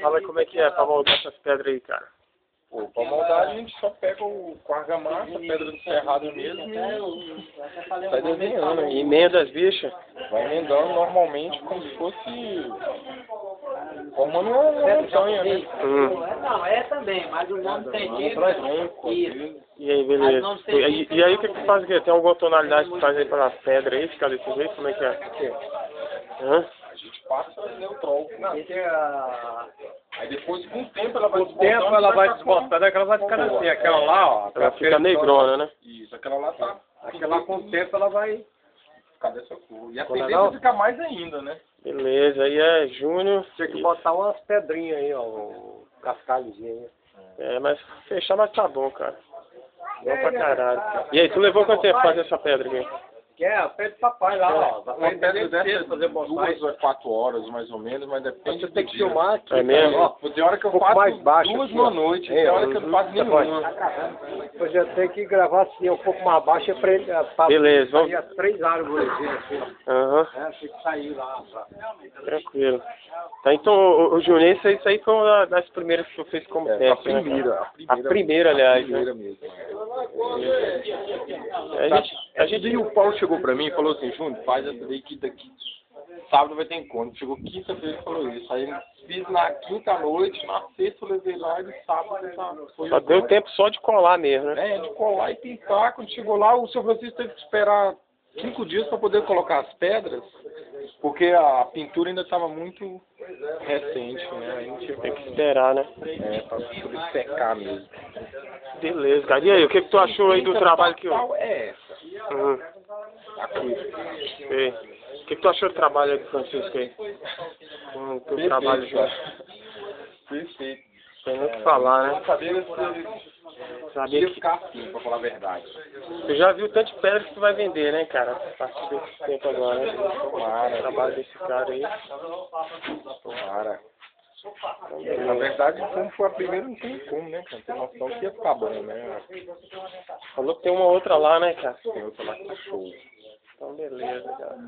Fala aí como é que é pra moldar essas pedras aí, cara. Pô, pra moldar a gente só pega o com argamassa, pedra do cerrado mesmo e vai desenhando. E emenda as bichas. Vai emendando normalmente como se fosse formando uma montanha, né? Hum. Não, é também, mas o nome tem Isso. E aí, beleza. E, e aí o que que faz aqui? Tem alguma tonalidade que faz aí pra pedra aí, ficar desse jeito? Como é que é? Hã? A gente passa neutrol. Esse é a... Aí depois, com o tempo, ela vai Com o tempo ela vai ficar desbotando, aquela vai ficando assim, aquela lá, ó. Ela fica negrona, né? Isso, aquela lá tá. Aquela com o tempo ela vai. Ficar dessa cor. E a Quando tendência ela- é ficar mais ainda, né? Beleza, aí é junho. Tinha que botar umas pedrinhas aí, ó. Um cascalhozinho aí. É, mas fechar, mas tá bom, cara. Bom pra caralho. E aí, tu levou quanto tempo pra fazer essa pedra aqui? Que é a pedra do papai lá, ó. Vai Uma pedra dessa fazer duas ou quatro horas, mais ou menos, mas depende Você tem que filmar aqui. É mesmo? Ó, Tem hora que eu Um faço mais baixo duas aqui, noite, É, tem hora que eu não faço nenhuma. Depois eu tenho que gravar assim, um pouco mais baixo pra ele. Pra Beleza, vamos- as três árvores assim, ó. Aham, É, tem que sair lá. tranquilo. Tá, então, o, o Juninho, isso aí, isso aí foi uma das primeiras que eu fiz como É, a teste, né? primeira, cara? a primeira. A primeira, aliás, né? primeira mesmo. A gente, a gente gente, o Paulo chegou pra mim e falou assim, Júnior, faz essa daí que daqui sábado vai ter encontro. Chegou quinta-feira e falou isso. Aí fiz na quinta noite, na sexta eu levei lá e no sábado tá, foi só deu tempo só de colar mesmo, né? É, de colar e pintar. Quando chegou lá, o seu Francisco teve que esperar cinco dias para poder colocar as pedras, porque a pintura ainda estava muito recente, né? A gente Tem que esperar, né? é, para poder secar mesmo. Beleza, cara. E aí, o que, que tu achou aí do trabalho que eu. Qual é essa? Uhum. A coisa. Sei. O que, que tu achou do trabalho aí do Francisco aí? Com o teu trabalho junto. Perfeito. Tem muito o que falar, Não né? sabia se Sabia ia que ficar assim, pra falar a verdade. tu já viu tanto de pedra que tu vai vender, né, cara? A partir desse tempo agora, né? O trabalho desse cara aí. Tomara. Na verdade, como foi a primeira, não tem como, né, cara? Tem noção que bom, né? Falou que tem uma outra lá, né, cara? Tem outra lá que tá show. Então, beleza, cara.